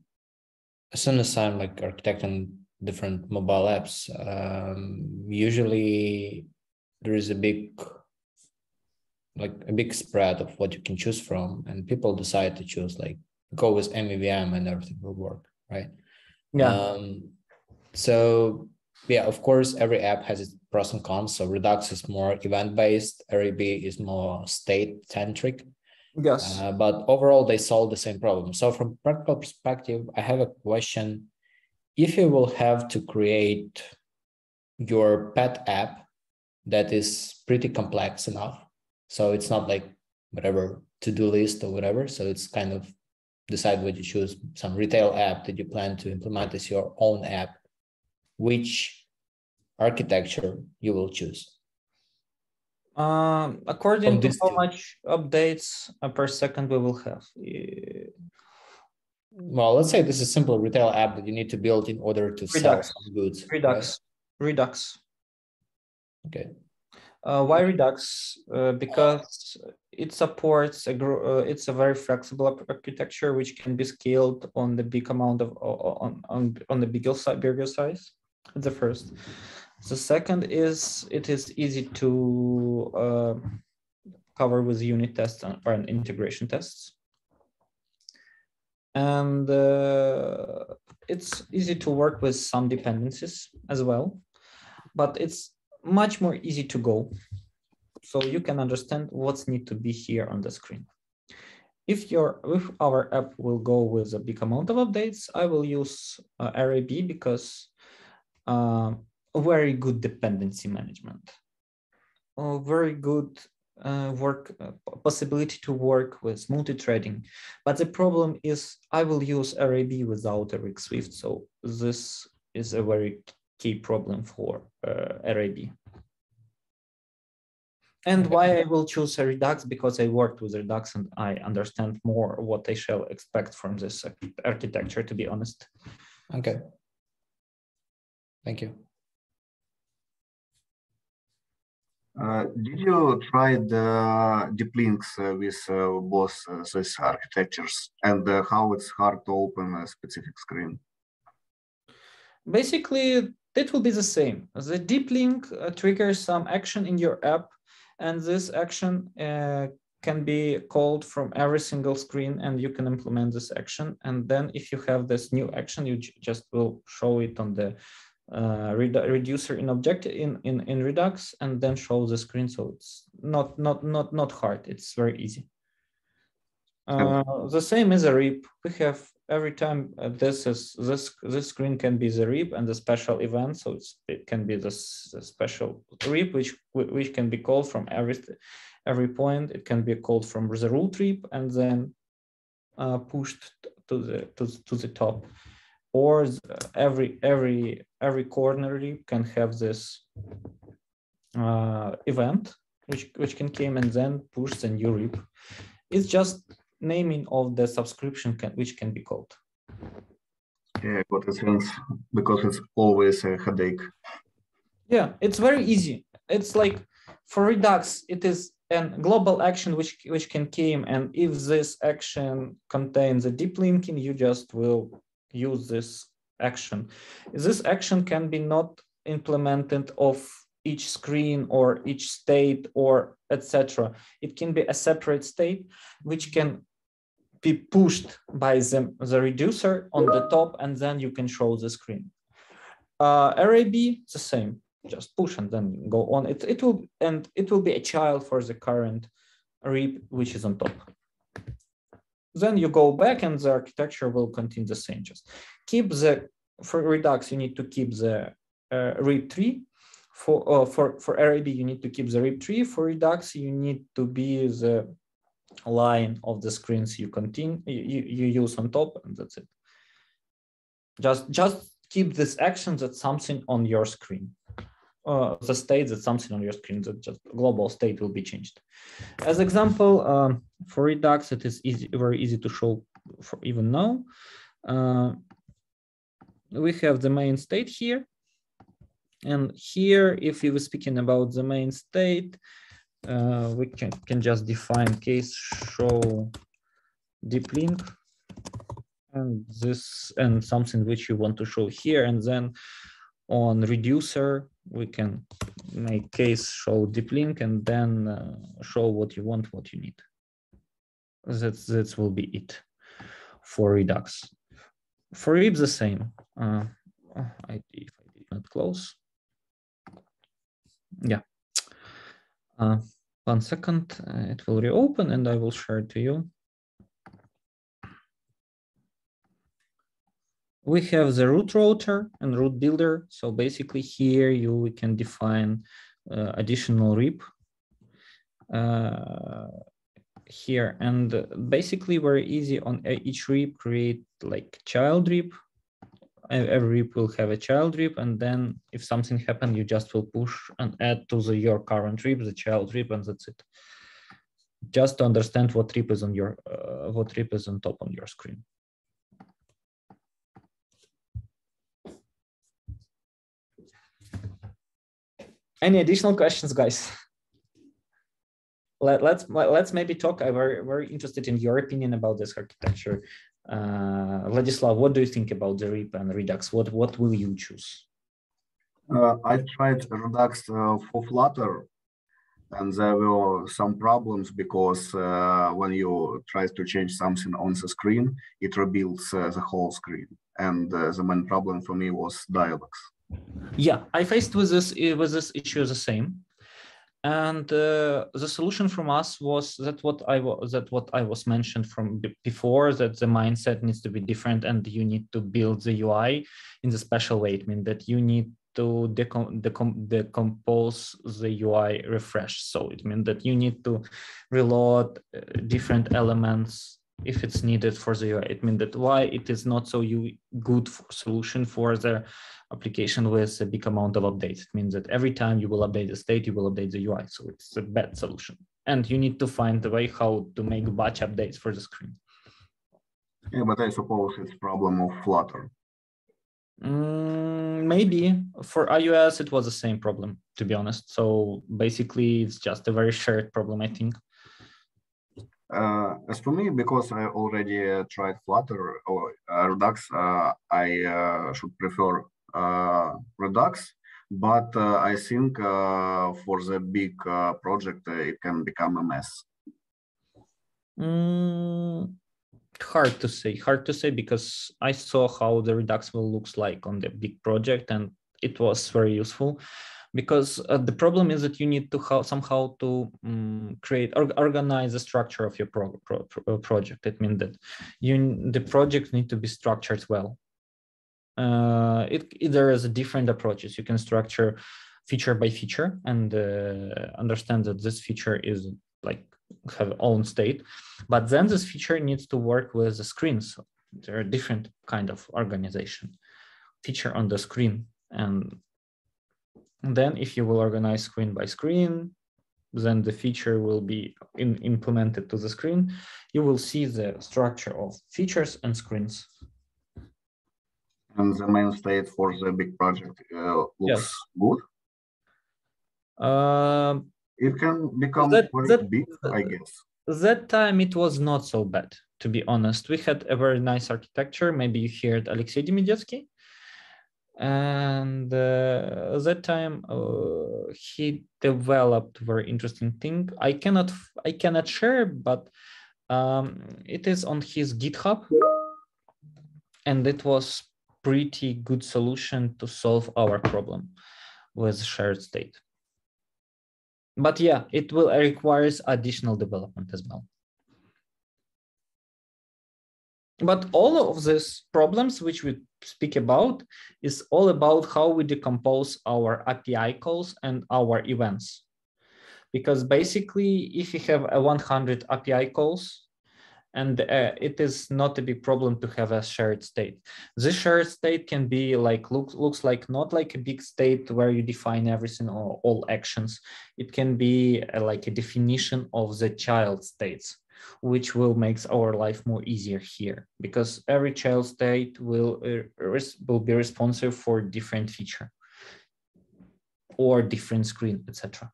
as soon as I'm like architecting different mobile apps, um, usually there is a big like a big spread of what you can choose from, and people decide to choose like go with MVVM and everything will work, right? Yeah. Um, so yeah, of course, every app has its pros and cons. So Redux is more event based. RIB is more state centric. Yes. Uh, but overall, they solve the same problem. So from practical perspective, I have a question. If you will have to create your pet app that is pretty complex enough. So it's not like whatever to-do list or whatever. So it's kind of decide what you choose, some retail app that you plan to implement as your own app, which architecture you will choose. Um, according to how much updates uh, per second we will have. Well, let's say this is a simple retail app that you need to build in order to sell Redux. some goods. right? Redux, Redux. Okay. Uh, why Redux? Uh, because it supports a gro- uh, it's a very flexible architecture which can be scaled on the big amount of on on on the bigger size bigger size. The first. The second is it is easy to uh, cover with unit tests or an integration tests. And uh, it's easy to work with some dependencies as well, but it's much more easy to go. So you can understand what's need to be here on the screen. If your if our app will go with a big amount of updates, I will use uh, RIB because uh, very good dependency management, a very good uh, work uh, possibility to work with multi-threading. But the problem is I will use RIB without RxSwift. So this is a very key problem for uh, RIB. And why I will choose a Redux because I worked with Redux and I understand more what I shall expect from this architecture, to be honest. Okay. Thank you. Uh, did you try the deep links uh, with uh, both uh, these architectures and uh, how it's hard to open a specific screen? Basically, that will be the same. The deep link uh, triggers some action in your app, and this action uh, can be called from every single screen, and you can implement this action. And then, if you have this new action, you just will show it on the uh, redu- reducer in object in, in in Redux, and then show the screen. So it's not not not not hard. It's very easy. Uh, the same as a RIB. We have every time uh, this is this this screen can be the RIB and the special event. So it's, it can be this the special RIB, which which can be called from every every point. It can be called from the root RIB and then uh, pushed to the to, to the top, or every every every corner RIB can have this uh, event which which can came and then push the new RIB. It's just naming of the subscription can, which can be called. Yeah, what it means because it's always a headache. Yeah, it's very easy. It's like for Redux, it is a global action which which can came, and if this action contains a deep linking, you just will use this action. This action can be not implemented of each screen or each state or etc. It can be a separate state which can be pushed by the, the reducer on the top, and then you can show the screen. Uh, RIB, the same just push and then go on. It, it will and it will be a child for the current RIB which is on top. Then you go back and the architecture will continue the same. Just keep the for Redux you need to keep the uh, tree. For uh, for for RIB you need to keep the RIB tree. For Redux you need to be the line of the screens you continue you, you use on top and that's it. Just just keep this action that something on your screen uh, the state that something on your screen that just global state will be changed. As example, um, for Redux, it is easy, very easy to show for even now. Uh, we have the main state here. And here, if we were speaking about the main state, uh, we can, can just define case show deep link and this and something which you want to show here. And then on reducer, we can make case show deep link and then uh, show what you want, what you need. That's that will be it for Redux. For RIB, the same. Uh, I, if I did not close. Yeah. Uh, one second, uh, it will reopen and I will share it to you. We have the root router and root builder. So basically here you we can define uh, additional RIB uh, here. And basically very easy on each RIB create like child RIB. Every RIB will have a child RIB. And then if something happened, you just will push and add to the your current RIB, the child RIB, and that's it. Just to understand what RIB is on your, uh, what RIB is on top on your screen. Any additional questions, guys? Let, let's let's maybe talk. I'm very very interested in your opinion about this architecture. Uh, Vladislav, what do you think about the RIB and Redux? What what will you choose? Uh, I tried Redux uh, for Flutter, and there were some problems because uh, when you try to change something on the screen, it rebuilds uh, the whole screen. And uh, the main problem for me was dialogues. Yeah, I faced with this with this issue the same, and uh, the solution from us was that what I was that what I was mentioned from before that the mindset needs to be different and you need to build the UI in the special way. It means that you need to decom- decom- decompose the UI refresh. So it means that you need to reload uh, different elements if it's needed for the UI. It means that why it is not so you good for solution for the application with a big amount of updates. It means that every time you will update the state, you will update the UI. So it's a bad solution. And you need to find a way how to make batch updates for the screen. Yeah, but I suppose it's problem of Flutter. Mm, maybe for iOS it was the same problem, to be honest. So basically, it's just a very shared problem, I think. Uh, as for me, because I already uh, tried Flutter or uh, Redux, uh, I uh, should prefer uh, Redux. But I think for the big project, it can become a mess. Mm, hard to say. Hard to say because I saw how the Redux will looks like on the big project, and it was very useful because uh, the problem is that you need to how, somehow to um, create or organize the structure of your pro, pro, project it means that you the project need to be structured well uh, it, it, there is different approaches. You can structure feature by feature and uh, understand that this feature is like have own state. But then this feature needs to work with the screens so there are different kind of organization. Feature on the screen. And then if you will organize screen by screen, then the feature will be in, implemented to the screen. You will see the structure of features and screens. And the main state for the big project uh, looks yes. good. Uh, it can become that, very that, big, I guess. That time it was not so bad, to be honest. We had a very nice architecture. Maybe you heard Alexei Demidetsky and uh, that time uh, he developed very interesting thing i cannot i cannot share but um, it is on his github and it was pretty good solution to solve our problem with shared state but yeah it will requires additional development as well but all of these problems which we speak about is all about how we decompose our API calls and our events. Because basically, if you have a 100 API calls, and uh, it is not a big problem to have a shared state. This shared state can be like looks looks like not like a big state where you define everything or all actions. It can be a, uh, like a definition of the child states which will make our life more easier here because every child state will, uh, will be responsive for different feature or different screen, etc.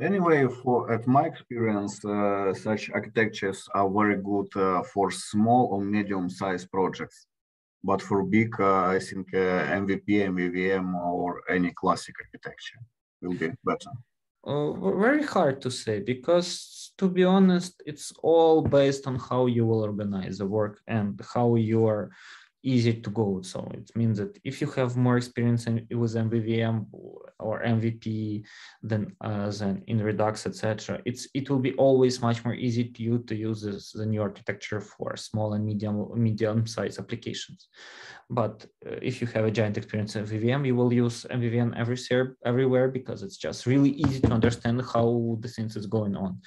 Anyway, for at my experience, uh, such architectures are very good uh, for small or medium-sized projects. But for big, uh, I think uh, MVP, MVVM, or any classic architecture will be better. Uh, very hard to say because to be honest it's all based on how you will organize the work and how you are easy to go. So it means that if you have more experience in, with MVVM or MVP than uh, than in Redux, etc., it's it will be always much more easy to you to use this, the new architecture for small and medium medium size applications. But uh, if you have a giant experience in MVVM, you will use MVVM everywhere everywhere because it's just really easy to understand how the things is going on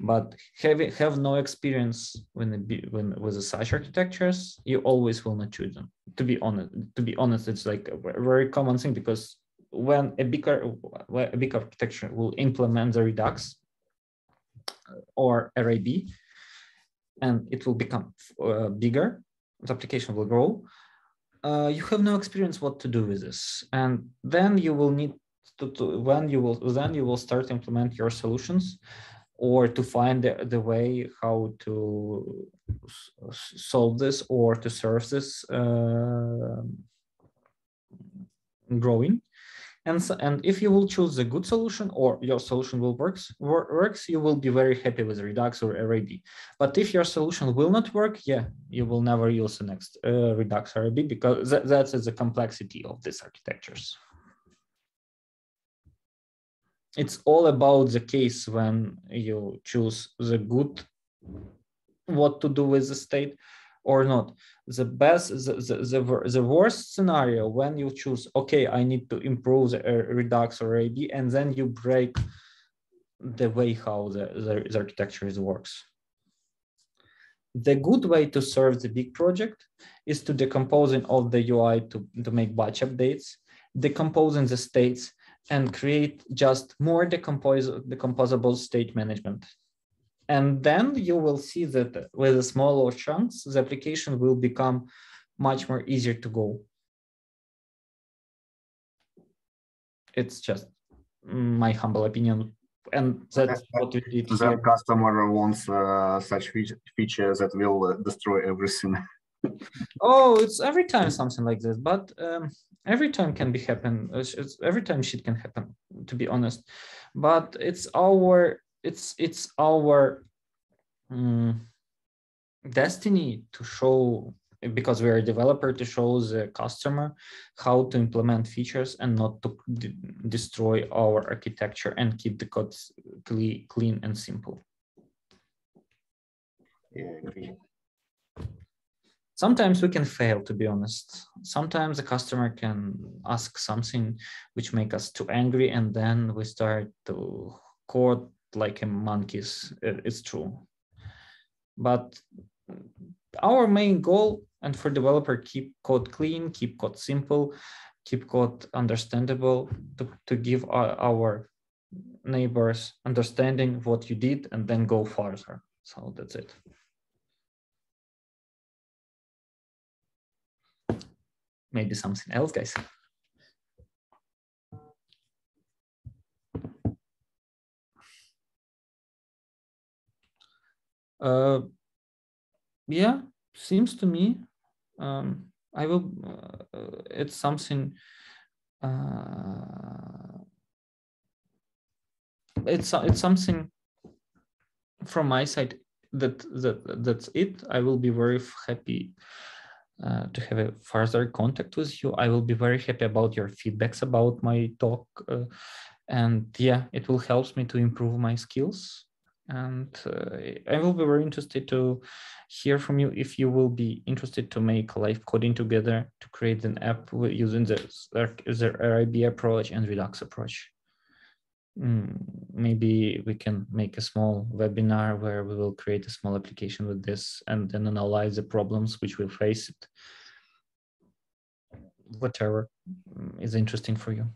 but have have no experience when when with such architectures you always will not choose them to be honest to be honest it's like a very common thing because when a bigger a big architecture will implement the redux or RIB and it will become uh, bigger the application will grow uh, you have no experience what to do with this and then you will need to, to when you will then you will start to implement your solutions or to find the, the way how to solve this or to serve this uh, growing. And, so, and if you will choose a good solution or your solution will works, works, you will be very happy with Redux or RIB. But if your solution will not work, yeah, you will never use the next uh, Redux RIB because that, that is the complexity of these architectures it's all about the case when you choose the good what to do with the state or not the best the, the, the, the worst scenario when you choose okay i need to improve the uh, redux or RIB and then you break the way how the, the, the architecture works the good way to serve the big project is to decomposing all the ui to, to make batch updates decomposing the states and create just more decompose, decomposable state management. And then you will see that with the smaller chunks, the application will become much more easier to go. It's just my humble opinion. And that's what we did The customer wants uh, such features that will uh, destroy everything. oh, it's every time something like this, but um, every time can be happen. It's, it's, every time shit can happen, to be honest. But it's our it's it's our um, destiny to show because we're a developer to show the customer how to implement features and not to destroy our architecture and keep the code clean and simple. Yeah, sometimes we can fail to be honest sometimes the customer can ask something which make us too angry and then we start to code like a monkeys it's true. But our main goal and for developer keep code clean keep code simple keep code understandable to, to give our, our neighbors understanding what you did and then go further so that's it. Maybe something else, guys. Uh, yeah, seems to me. Um, I will. Uh, it's something. Uh, it's it's something from my side that that that's it. I will be very happy uh, to have a further contact with you. I will be very happy about your feedbacks about my talk. Uh, and yeah, it will help me to improve my skills. And uh, I will be very interested to hear from you if you will be interested to make live coding together to create an app using the, the RIB approach and Redux approach. Mm, maybe we can make a small webinar where we will create a small application with this and then analyze the problems which will face it. Whatever mm, is interesting for you.